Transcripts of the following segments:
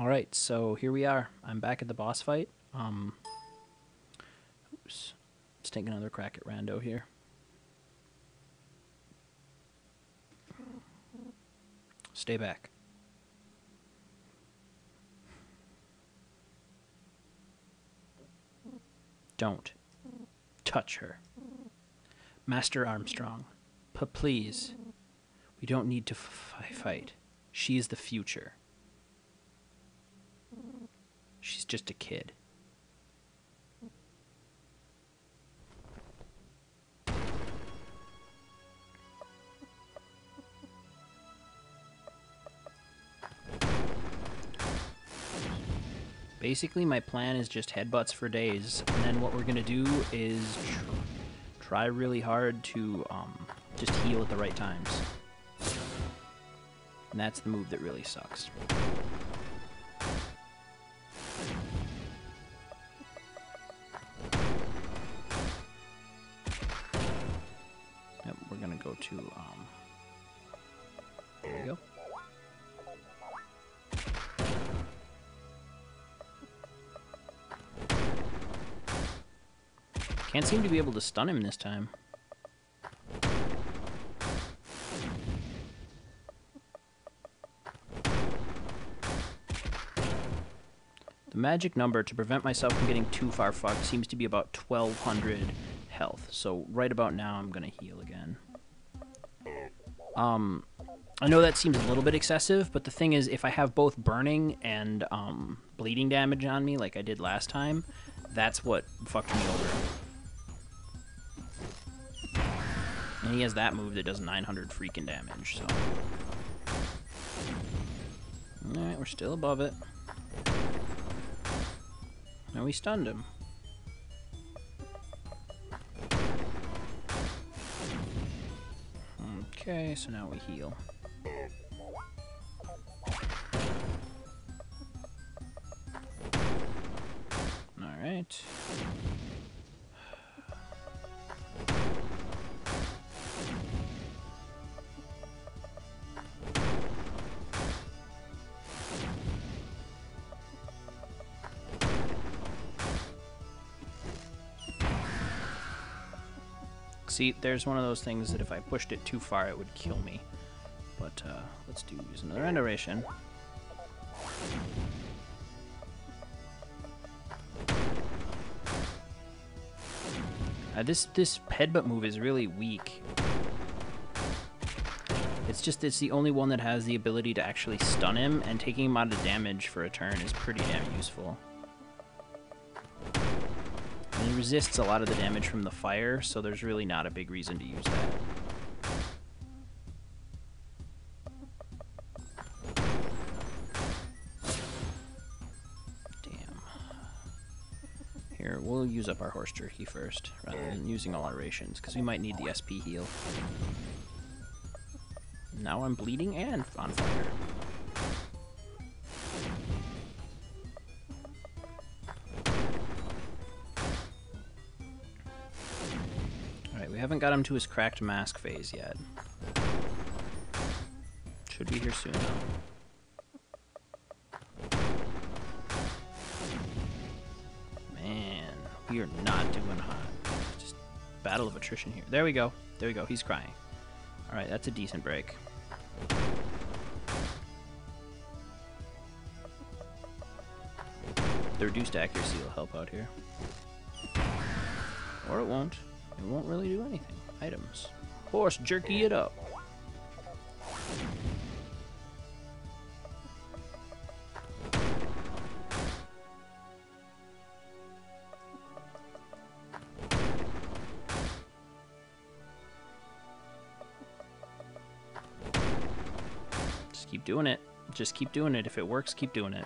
All right, so here we are. I'm back at the boss fight. Um, oops. Let's take another crack at Rando here. Stay back. Don't touch her. Master Armstrong, please. We don't need to fight. She is the future. She's just a kid. Basically, my plan is just headbutts for days, and then what we're gonna do is tr- try really hard to um, just heal at the right times. And that's the move that really sucks. Can't seem to be able to stun him this time. The magic number to prevent myself from getting too far fucked seems to be about 1200 health. So right about now I'm going to heal again. Um I know that seems a little bit excessive, but the thing is if I have both burning and um bleeding damage on me like I did last time, that's what fucked me over. And he has that move that does 900 freaking damage, so. Alright, we're still above it. Now we stunned him. Okay, so now we heal. Alright. See, there's one of those things that if I pushed it too far, it would kill me. But uh, let's do use another enduration. Uh, this this headbutt move is really weak. It's just it's the only one that has the ability to actually stun him, and taking him out of damage for a turn is pretty damn useful. Resists a lot of the damage from the fire, so there's really not a big reason to use that. Damn. Here, we'll use up our horse jerky first, rather than using all our rations, because we might need the SP heal. Now I'm bleeding and on fire. Him to his cracked mask phase yet. Should be here soon, though. Man, we are not doing hot. Just battle of attrition here. There we go. There we go. He's crying. Alright, that's a decent break. The reduced accuracy will help out here. Or it won't. It won't really do anything. Items. Horse jerky it up. Just keep doing it. Just keep doing it. If it works, keep doing it.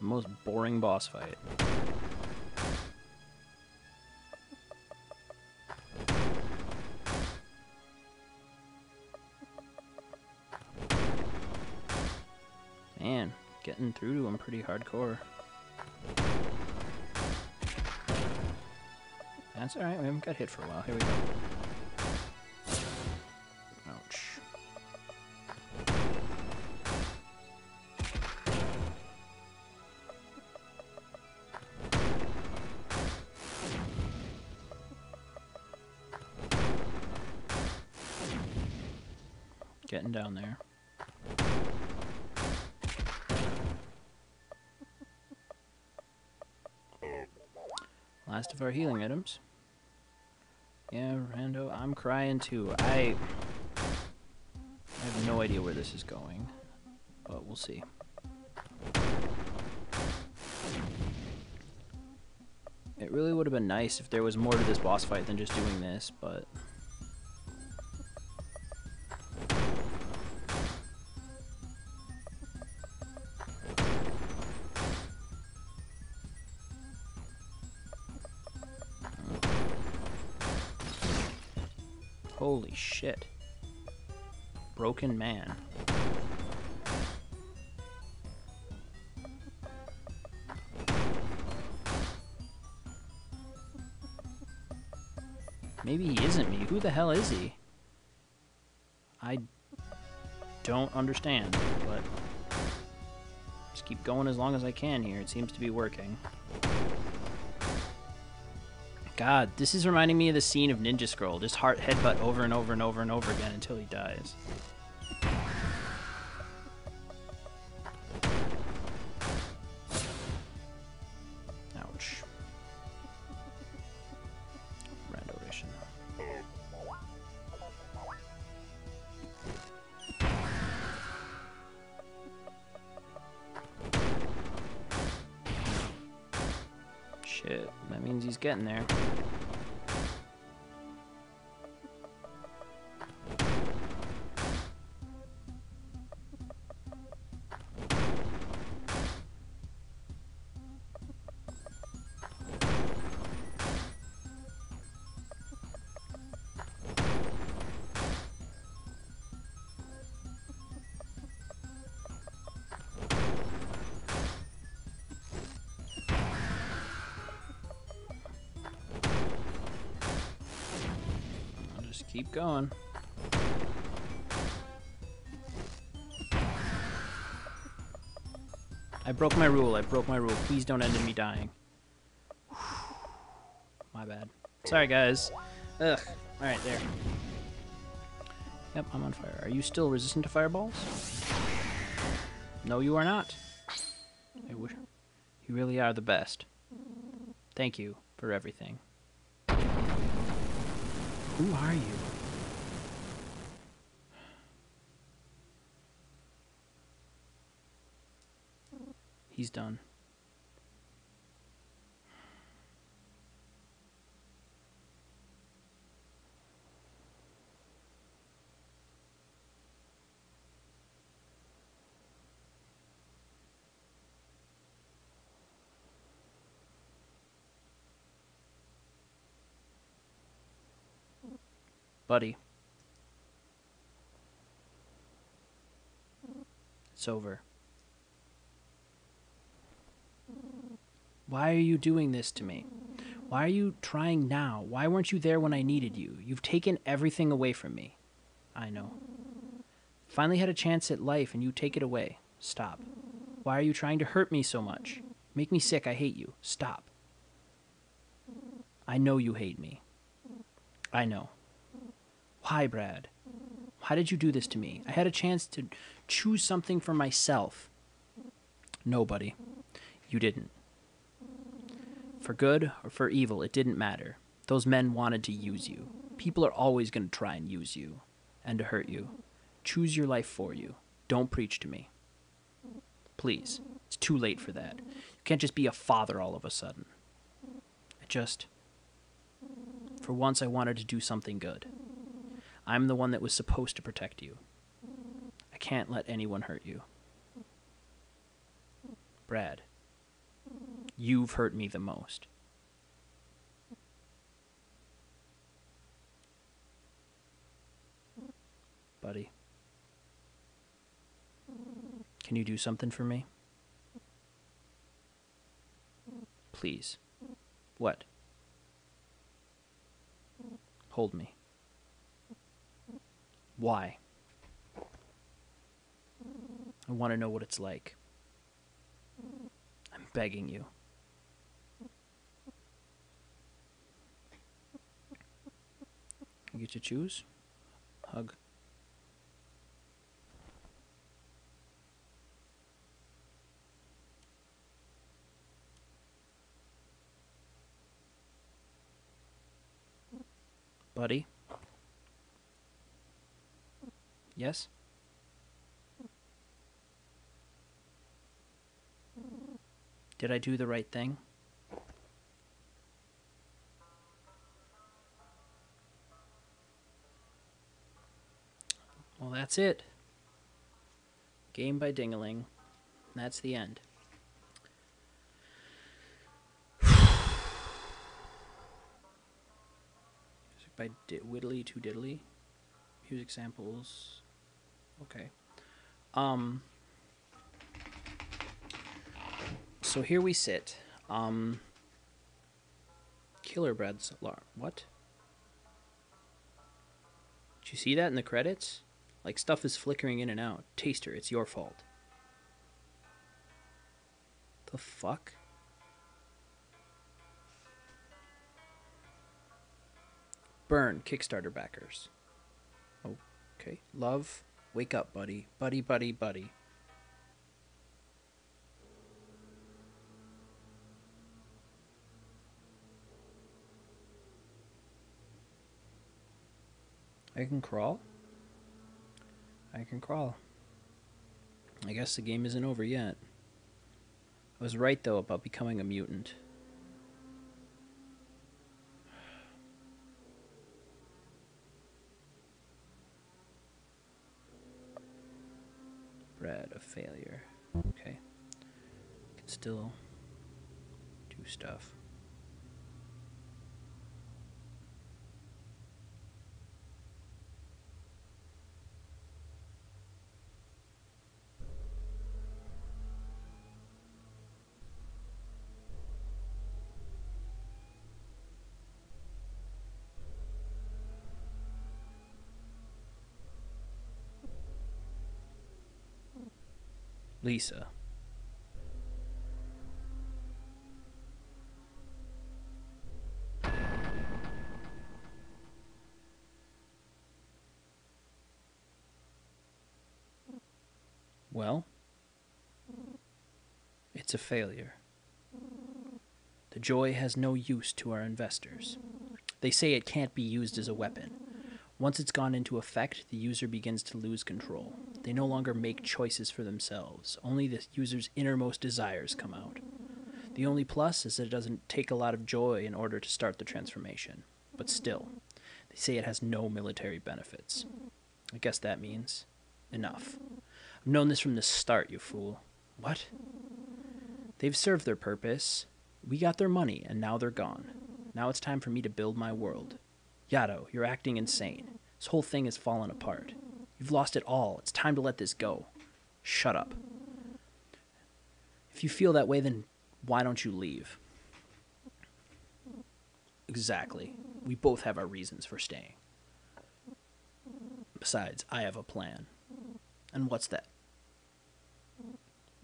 Most boring boss fight. through to him pretty hardcore. That's alright, we haven't got hit for a while. Here we go. Ouch. Getting down there. Of our healing items. Yeah, Rando, I'm crying too. I, I have no idea where this is going, but we'll see. It really would have been nice if there was more to this boss fight than just doing this, but... Holy shit. Broken man. Maybe he isn't me. Who the hell is he? I don't understand, but just keep going as long as I can here. It seems to be working. God, this is reminding me of the scene of Ninja Scroll. Just heart headbutt over and over and over and over again until he dies. Ouch. Shit, that means he's getting there. Keep going. I broke my rule. I broke my rule. Please don't end in me dying. my bad. Sorry, guys. Ugh. Alright, there. Yep, I'm on fire. Are you still resistant to fireballs? No, you are not. I wish. You really are the best. Thank you for everything. Who are you? He's done. Buddy. It's over. Why are you doing this to me? Why are you trying now? Why weren't you there when I needed you? You've taken everything away from me. I know. Finally had a chance at life and you take it away. Stop. Why are you trying to hurt me so much? Make me sick. I hate you. Stop. I know you hate me. I know. Why, Brad? Why did you do this to me? I had a chance to choose something for myself. Nobody. You didn't. For good or for evil, it didn't matter. Those men wanted to use you. People are always going to try and use you and to hurt you. Choose your life for you. Don't preach to me. Please. It's too late for that. You can't just be a father all of a sudden. I just. For once, I wanted to do something good. I'm the one that was supposed to protect you. I can't let anyone hurt you. Brad, you've hurt me the most. Buddy, can you do something for me? Please. What? Hold me. Why? I want to know what it's like. I'm begging you. You get to choose. Hug. Buddy. Yes? Did I do the right thing? Well, that's it. Game by Dingaling. That's the end. Music by Di- to Diddly. Music samples. Okay. Um. So here we sit. Um. Killer Bread's alarm. What? Did you see that in the credits? Like stuff is flickering in and out. Taster, it's your fault. The fuck? Burn, Kickstarter backers. Okay. Love, wake up, buddy. Buddy, buddy, buddy. I can crawl? I can crawl. I guess the game isn't over yet. I was right, though, about becoming a mutant. A failure. Okay. Can still do stuff. Lisa. Well, it's a failure. The joy has no use to our investors. They say it can't be used as a weapon. Once it's gone into effect, the user begins to lose control. They no longer make choices for themselves, only the user's innermost desires come out. The only plus is that it doesn't take a lot of joy in order to start the transformation. But still, they say it has no military benefits. I guess that means enough. I've known this from the start, you fool. What? They've served their purpose. We got their money, and now they're gone. Now it's time for me to build my world. Yado, you're acting insane. This whole thing has fallen apart. You've lost it all. It's time to let this go. Shut up. If you feel that way, then why don't you leave? Exactly. We both have our reasons for staying. Besides, I have a plan. And what's that?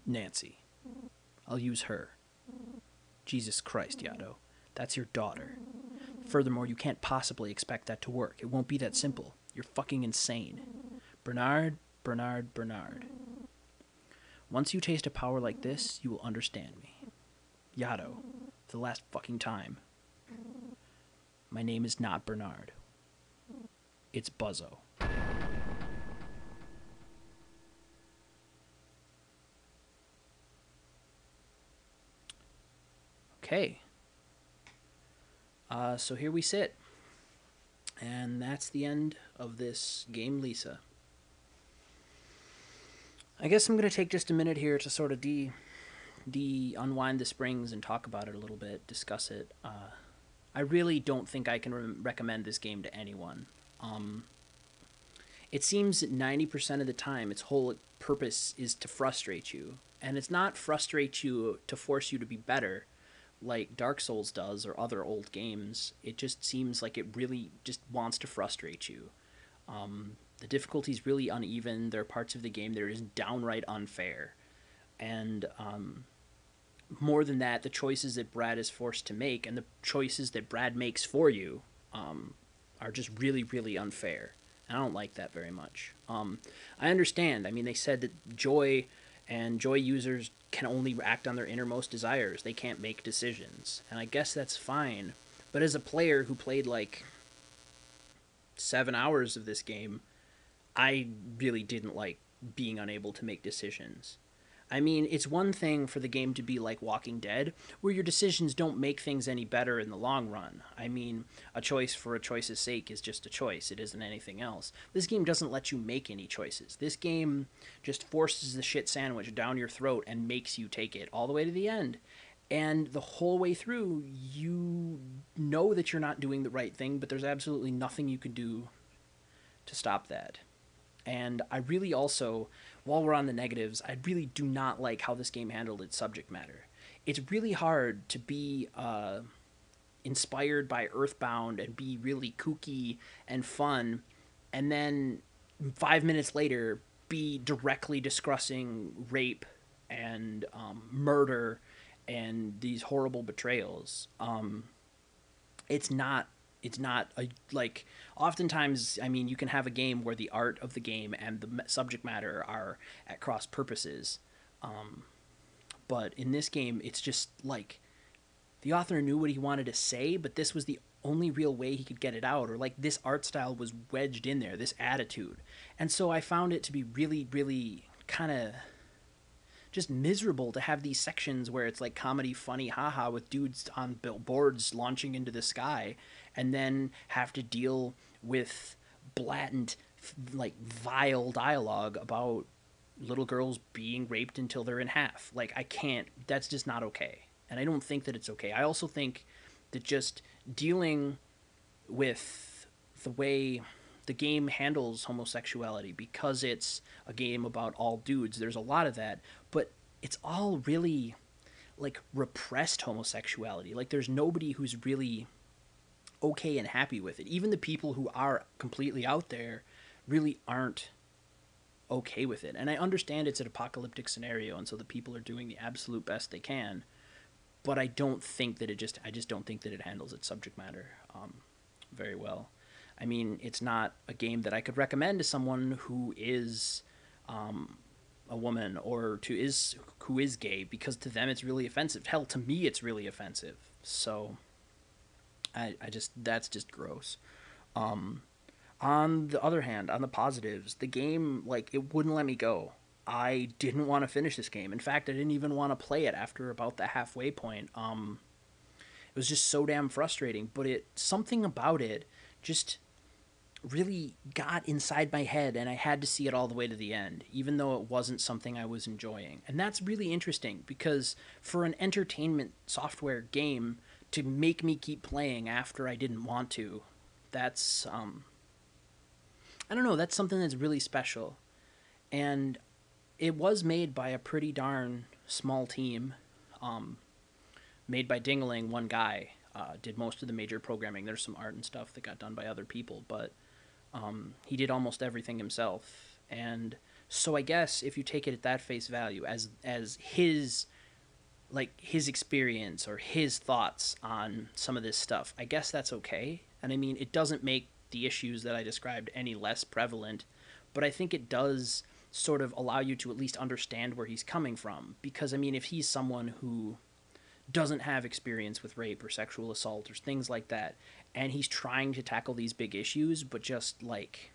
Nancy. I'll use her. Jesus Christ, Yado. That's your daughter. Furthermore, you can't possibly expect that to work. It won't be that simple. You're fucking insane. Bernard, Bernard, Bernard. Once you taste a power like this, you will understand me. Yado, for the last fucking time. My name is not Bernard. It's Buzzo. Okay. Uh, so here we sit. And that's the end of this game, Lisa. I guess I'm going to take just a minute here to sort of de, de unwind the springs and talk about it a little bit, discuss it. Uh, I really don't think I can re- recommend this game to anyone. Um, it seems that 90% of the time its whole purpose is to frustrate you. And it's not frustrate you to force you to be better like Dark Souls does or other old games. It just seems like it really just wants to frustrate you. Um, the difficulty is really uneven. There are parts of the game that are just downright unfair. And um, more than that, the choices that Brad is forced to make and the choices that Brad makes for you um, are just really, really unfair. And I don't like that very much. Um, I understand. I mean, they said that joy and joy users can only act on their innermost desires. They can't make decisions. And I guess that's fine. But as a player who played like seven hours of this game, I really didn't like being unable to make decisions. I mean, it's one thing for the game to be like Walking Dead, where your decisions don't make things any better in the long run. I mean, a choice for a choice's sake is just a choice, it isn't anything else. This game doesn't let you make any choices. This game just forces the shit sandwich down your throat and makes you take it all the way to the end. And the whole way through, you know that you're not doing the right thing, but there's absolutely nothing you can do to stop that. And I really also, while we're on the negatives, I really do not like how this game handled its subject matter. It's really hard to be uh, inspired by Earthbound and be really kooky and fun, and then five minutes later be directly discussing rape and um, murder and these horrible betrayals. Um, it's not it's not a, like oftentimes i mean you can have a game where the art of the game and the subject matter are at cross purposes um, but in this game it's just like the author knew what he wanted to say but this was the only real way he could get it out or like this art style was wedged in there this attitude. And so i found it to be really really kind of just miserable to have these sections where it's like comedy funny haha with dudes on billboards launching into the sky and then have to deal with blatant, like vile dialogue about little girls being raped until they're in half. Like I can't. That's just not okay, and I don't think that it's okay. I also think that just dealing with the way the game handles homosexuality because it's a game about all dudes. There's a lot of that, but it's all really like repressed homosexuality. Like there's nobody who's really okay and happy with it. Even the people who are completely out there really aren't okay with it. And I understand it's an apocalyptic scenario, and so the people are doing the absolute best they can. But I don't think that it just I just don't think that it handles its subject matter um, very well. I mean, it's not a game that I could recommend to someone who is um, a woman or to is who is gay because to them it's really offensive. Hell, to me it's really offensive. So I, I just that's just gross. Um, on the other hand, on the positives, the game like it wouldn't let me go. I didn't want to finish this game. In fact, I didn't even want to play it after about the halfway point. Um, it was just so damn frustrating. But it something about it just really got inside my head, and I had to see it all the way to the end, even though it wasn't something I was enjoying. And that's really interesting because for an entertainment software game, to make me keep playing after I didn't want to. That's um I don't know, that's something that's really special. And it was made by a pretty darn small team. Um made by Dingaling, one guy uh, did most of the major programming. There's some art and stuff that got done by other people, but um, he did almost everything himself. And so I guess if you take it at that face value as as his like his experience or his thoughts on some of this stuff. I guess that's okay. And I mean, it doesn't make the issues that I described any less prevalent, but I think it does sort of allow you to at least understand where he's coming from. Because, I mean, if he's someone who doesn't have experience with rape or sexual assault or things like that, and he's trying to tackle these big issues, but just like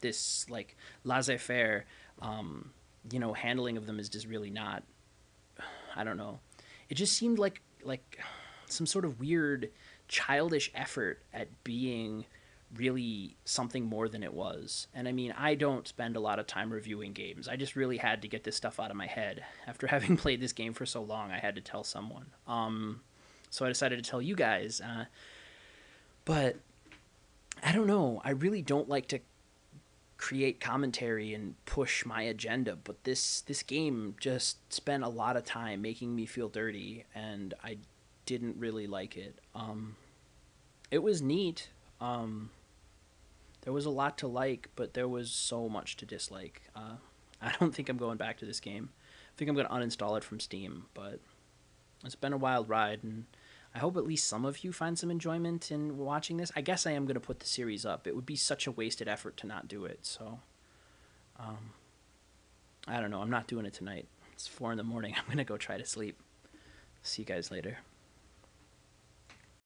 this, like laissez faire, um, you know, handling of them is just really not I don't know. It just seemed like like some sort of weird childish effort at being really something more than it was. And I mean, I don't spend a lot of time reviewing games. I just really had to get this stuff out of my head. After having played this game for so long, I had to tell someone. Um, so I decided to tell you guys. Uh, but I don't know. I really don't like to create commentary and push my agenda but this this game just spent a lot of time making me feel dirty and i didn't really like it. Um it was neat. Um there was a lot to like but there was so much to dislike. Uh i don't think i'm going back to this game. I think i'm going to uninstall it from steam but it's been a wild ride and I hope at least some of you find some enjoyment in watching this. I guess I am going to put the series up. It would be such a wasted effort to not do it. So, um, I don't know. I'm not doing it tonight. It's four in the morning. I'm going to go try to sleep. See you guys later.